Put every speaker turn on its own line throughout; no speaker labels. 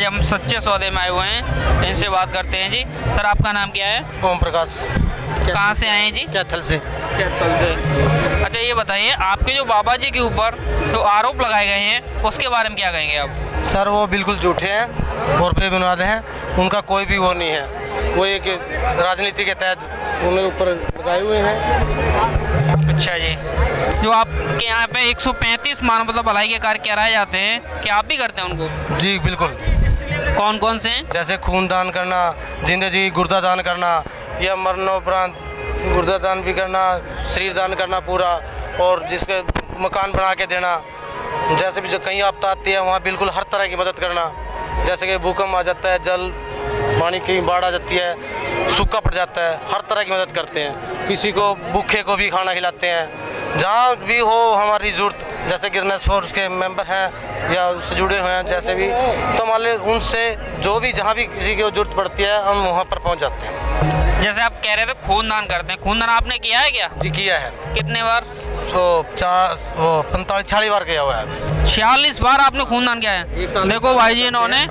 हम सच्चे सौदे में आए हुए हैं। इनसे बात करते हैं जी। सर आपका नाम क्या है?
ओम प्रकाश।
कहाँ से आए हैं जी?
कैथल से।
कैथल से। अच्छा ये बताइए आपके जो बाबा जी के ऊपर जो आरोप लगाए गए हैं उसके बारे में क्या कहेंगे आप?
सर वो बिल्कुल झूठे हैं और बेबुनियाद हैं। उनका कोई भी वो नहीं है। वो एक राजनीति के तहत उन्हें ऊपर लगाए हुए हैं।
अच्छा जी। जो आपके यहाँ पे 135 मतलब भलाई के कार्य कराए जाते हैं क्या आप भी करते हैं उनको?
जी बिल्कुल।
कौन कौन से? हैं
जैसे खून दान करना ज़िंदगी गुर्दा दान करना या मरणोपरांत गुर्दा दान भी करना शरीर दान करना पूरा और जिसके मकान बना के देना जैसे भी जो कहीं आपदा आती है वहाँ बिल्कुल हर तरह की मदद करना। जैसे कि भूकंप आ जाता है जल पानी की बाढ़ आ जाती है सूखा पड़ जाता है हर तरह की मदद करते हैं। किसी को भूखे को भी खाना खिलाते हैं जहाँ भी हो हमारी ज़रूरत जैसे गिरनेस फोर्स के मेंबर हैं या उससे जुड़े हुए हैं जैसे भी तो मान लो उनसे जो भी जहाँ भी किसी की ज़रूरत पड़ती है हम वहाँ पर पहुँच जाते हैं।
जैसे आप कह रहे थे खूनदान करते हैं खूनदान आपने किया है क्या?
जी किया है।
कितने बार?
तो चार वो पैंतालीस छियालीस बार किया हुआ है।
छियालीस बार आपने खूनदान किया है? देखो भाई जी इन्होंने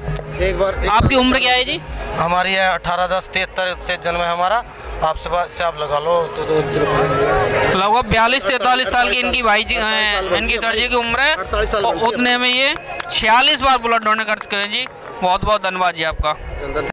एक बार
आपकी उम्र क्या है जी?
हमारी है अठारह दस तिहत्तर से जन्म है हमारा। आपसे सबसे आप लगा लो तो, तो,
लगभग बयालीस तैतालीस साल की इनकी भाई जी इनकी सर जी की उम्र है।
48 साल
और
बनती।
उतने में ये छियालीस बार ब्लड डोनेट कर चुके हैं जी। बहुत बहुत धन्यवाद जी आपका।